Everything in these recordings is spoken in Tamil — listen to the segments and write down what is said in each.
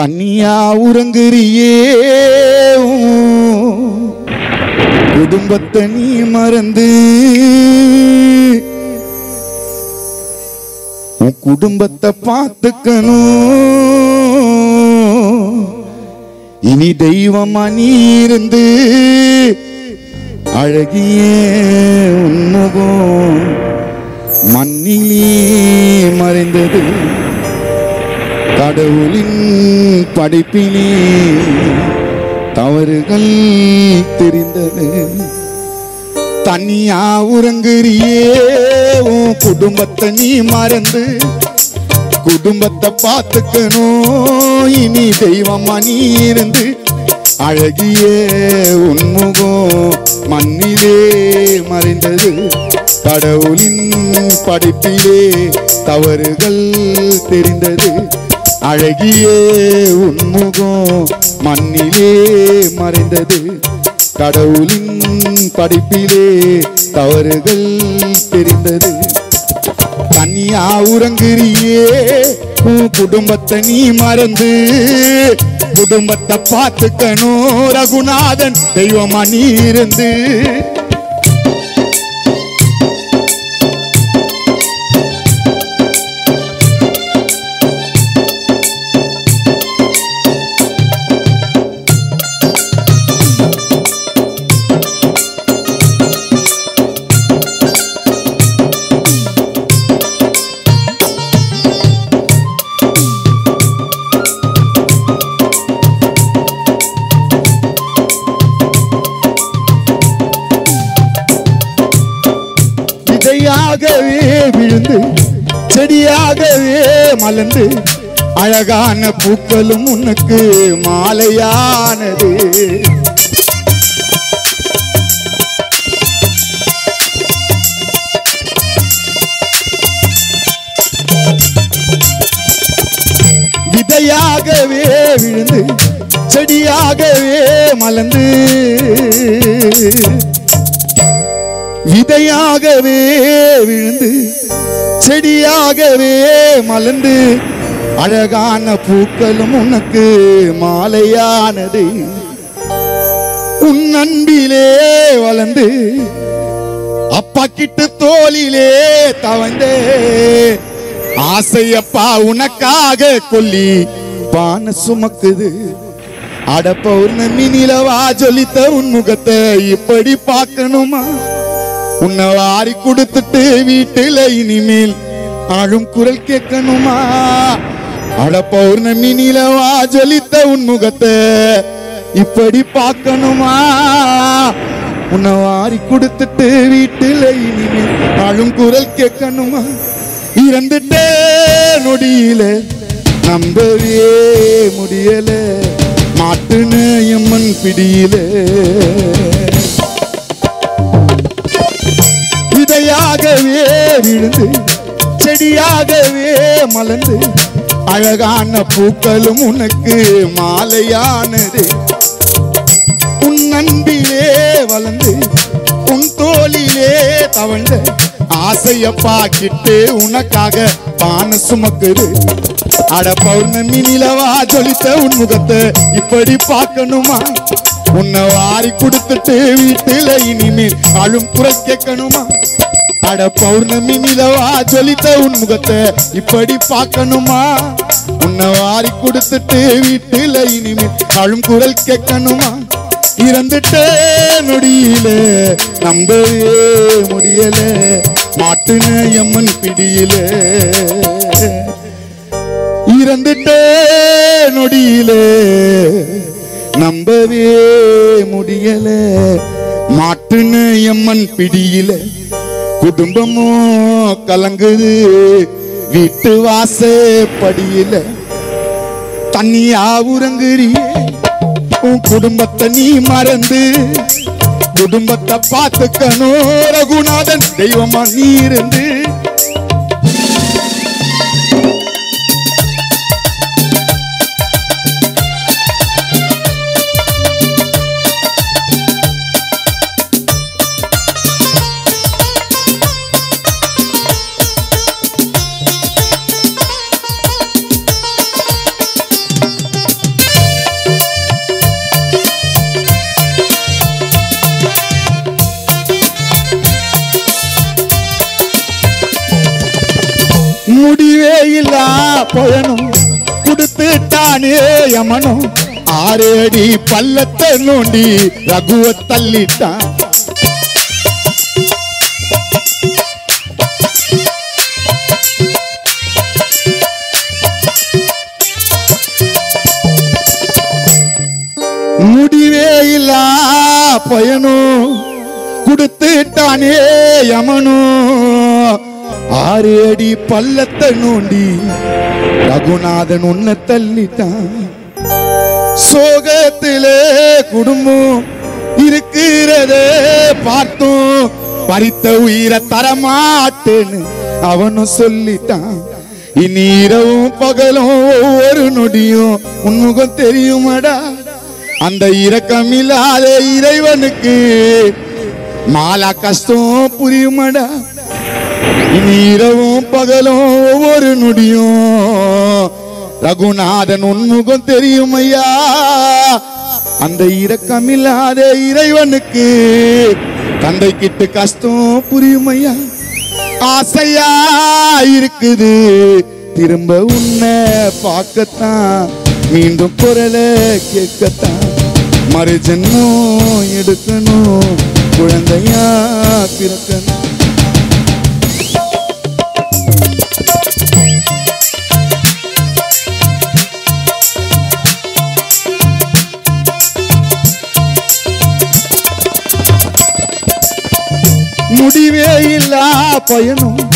தனியா உறங்குறியே? குடும்பத்தை நீ மறந்து உன் குடும்பத்தை பார்த்துக்கணும். இனி தெய்வமா நீ இருந்து அழகிய உன்முகம் மண்ணிலே மறைந்தது கடவுளின் படைப்பினே தவறுகள் தெரிந்தது. தனியா உறங்குறியே உன் குடும்பத்தை நீ மறந்து குடும்பத்தை பார்த்துக்கணும். இனி தெய்வமா நீ இருந்து அழகிய உன்முகம் மண்ணிலே மறைந்தது. கடவுளின் படிப்பிலே தவறுகள் தெரிந்தது. அழகியே உன்முகம் மண்ணிலே மறைந்தது. கடவுளின் படிப்பிலே தவறுகள் தெரிந்தது. தனியா உறங்குறியே உன் குடும்பத்தை நீ மறந்து. குடும்பத்தை பார்த்துக்கணும் ரகுநாதன் தெய்வமா நீ இருந்து. செடியாகவே விழுந்து செடியாகவே மலர்ந்து அழகான பூக்களும் உனக்கு மாலையானது. விதையாகவே விழுந்து செடியாகவே மலர்ந்து. விதையாகவே விழுந்து செடியாகவே மலர்ந்து அழகான பூக்களும் உனக்கு மாலையானது. உன் அன்பிலே வளர்ந்து அப்பா கிட்ட தோளிலே தவந்தே ஆசையப்பா உனக்காக கொல்லி பான சுமக்குது. அட பௌர்ணமி நிலவா ஜொலித்த உன் முகத்தை இப்படி பார்க்கணுமா? உன்னை வாரி கொடுத்துட்டு வீட்டுல இனிமேல் ஆழும் குரல் கேட்கணுமா? அட பௌர்ணமி நிலவா ஜொலித்த உன் முகத்தை இப்படி பார்க்கணுமா? உன்னை வாரி கொடுத்துட்டு வீட்டுல இனிமேல் ஆழும் குரல் கேட்கணுமா? இறந்துட்டே நொடியில நம்பவே முடியல மாட்டுன எம்மன் பிடியிலே. செடியாகவே விழுந்து செடியாகவே மலர்ந்து அழகான பூக்களும் உனக்கு மாலையானது. உன் அன்பிலே வளர்ந்து உன் தோளிலே தவழ்ந்த ஆசையப்பா கிட்டு உனக்காக பான சுமக்குது. அட பௌர்ணமி நிலவா ஜொலித்த உன் முகத்தை இப்படி பார்க்கணுமா? உன்னை வாரி கொடுத்துட்டு வீட்டுல இனிமேல் அழும் குரல் கேட்கணுமா? அட பௌர்ணமி நிலவா ஜொலித்த உன் முகத்தை இப்படி பார்க்கணுமா? உன்னை வாரி கொடுத்துட்டு வீட்டுல இனிமே அழும் குரல் கேட்கணுமா? இறந்துட்டே நொடியில நம்பவே முடியல மாட்டுன எம்மன் பிடியில. இறந்துட்டே நொடியில நம்பவே முடியல மாட்டுன எம்மன் பிடியில. குடும்பமும் கலங்குது. வீட்டு வாச படியில தண்ணியா உறங்குறியே. உன் குடும்பத்தை நீ மறந்து குடும்பத்தை பார்த்துக்கணும் ரகுநாதன். தெய்வமா நீ இருந்து பயணம் கொடுத்துட்டானே யமனும் ஆறு அடி பள்ளத்தை நோண்டி ரகுவ தள்ளிட்டான் முடிவே இல்லா பயணம் கொடுத்துட்டானே யமனோ ஆறு அடி பள்ளத்தை நோண்டி ரகுநாதன் உன்னை தள்ளிட்டான். சோகத்திலே குடும்பம் இருக்கிறதே பார்த்தோம் பறித்த உயிரை தரமாட்டேன்னு அவனும் சொல்லிட்டான். இனி இரவும் பகலும் ஒவ்வொரு நொடியும் உன்முகம் தெரியுமடா? அந்த இரக்கமில்லாத இறைவனுக்கு மாலா கஷ்டம் புரியுமடா? இரவும் பகலும் ஒவ்வொரு நொடியும். ரகுநாதன் உன்முகம் தெரியும் ஐயா. அந்த இரக்கமில்லாத இறைவனுக்கு தந்தை கிட்ட கஷ்டம் புரியும் ஐயா. ஆசையா இருக்குது. திரும்ப உன்னை பார்க்கத்தான் மீண்டும் குரலை கேட்கத்தான். மறுஜன்மம் எடுக்கணும் குழந்தையா பிறக்கணும். முடிவே இல்லா பயனும்.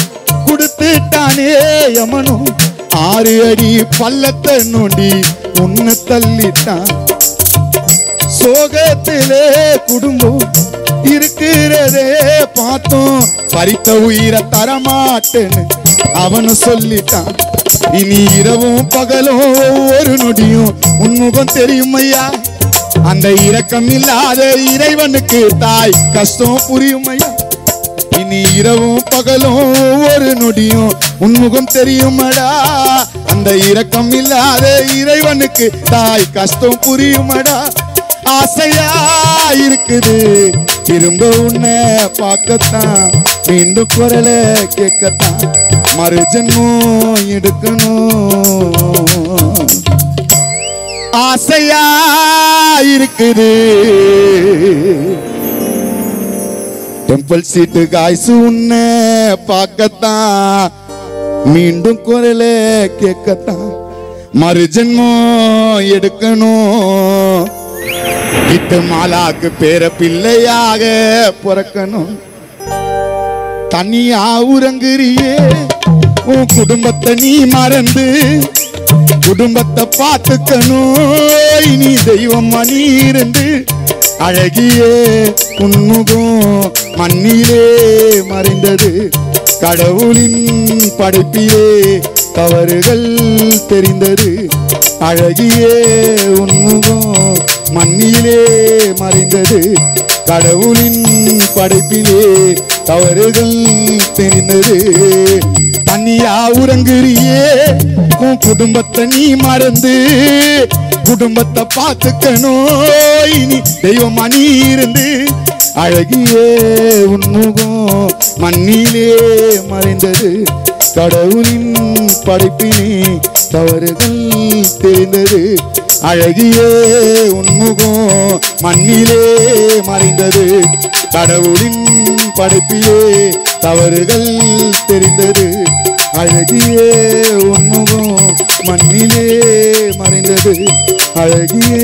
கொடுத்துட்டானே யமனும். ஆறு அடி பள்ளத்தை நோண்டி உன்னை தள்ளிட்டான். சோகத்திலே குடும்பம் இருக்கிறதே பார்த்தோம். பறித்த உயிரை தரமாட்டேன்னு அவனு சொல்லிட்டான். இனி இரவும் பகலும் ஒரு நொடியும் உன்முகம் தெரியும் ஐயா. அந்த இரக்கம் இல்லாத இறைவனுக்கு தாய் கஷ்டம் புரியும் ஐயா. இனி இரவும் பகலும் ஒரு நொடியும் உன்முகம் தெரியுமடா. அந்த இரக்கம் இல்லாத இறைவனுக்கு தாய் கஷ்டம் புரியுமடா. ஆசையா இருக்குது. திரும்ப உன்னை பார்க்கத்தான் மீண்டும் குரல கேட்கத்தான். மறுஜன்மம் எடுக்கணும். ஆசையா இருக்குது. டெம்பிள் சீட்டு காய்ஸ் உன்ன பார்க்கத்தான். மீண்டும் குரல கேட்கத்தான். மறு ஜென்மம் எடுக்கணும். கிட்டு மாலாக்கு பேர பிள்ளையாக பிறக்கணும். தனியா உறங்குறியே. உன் குடும்பத்தை நீ மறந்து குடும்பத்தை பார்த்துக்கணும். நீ தெய்வம் நீ இருந்து அழகியே உன்முகம் மண்ணிலே மறைந்தது. கடவுளின் படைப்பிலே தவறுகள் தெரிந்தது. அழகியே உன்முகம் மண்ணிலே மறைந்தது. கடவுளின் படைப்பிலே தவறுகள் தெரிந்தது. தனியா உறங்குறியே உன் குடும்பத்தை நீ மறந்து குடும்பத்தை பார்த்துக்கணும். இனி தெய்வமா நீ இருந்து அழகியே உன்முகம் மண்ணிலே மறைந்தது. கடவுளின் படைப்பினே தவறுகள் தெரிந்தது. அழகியே உன்முகம் மண்ணிலே மறைந்தது. கடவுளின் படைப்பிலே தவறுகள் தெரிந்தது. அழகியே உன்முகம் மண்ணிலே மறைந்தது. அழகியே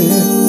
மண்ணிலே மறைந்தது